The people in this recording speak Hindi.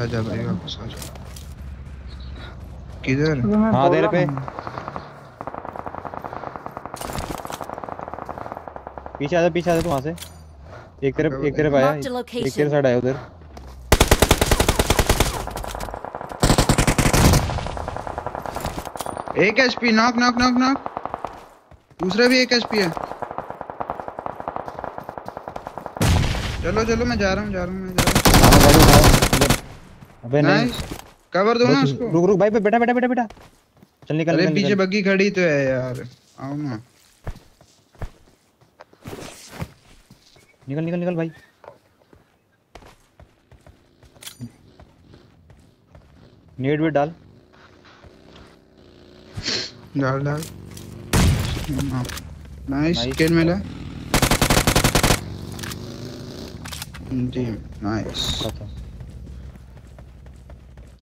आजा भाई वापस आ जा। किधर? हाँ तेरे पे। पीछे आ जा पीछे आ जा तू वहाँ से। एक तेरे एक तेरे पे आया एक तेरे location. साइड आया उधर। एक HP knock knock knock knock दूसरा भी एक एचपी है। चलो चलो मैं जा रहा हूँ जा रहा हूँ मैं जा रहा हाँ, मैं गाड़ी उठाया उधर। अबे नहीं नाइस कवर दो ना उसको। रुक रुक भाई बेटा बेटा बेटा बेटा चल निकल अरे पीछे बग्गी खड़ी तो है यार। आओ ना। निकल निकल निकल भाई। नेट वेट डाल। डाल डाल। Nice Nice. किल मिला। जी नाइस अच्छा।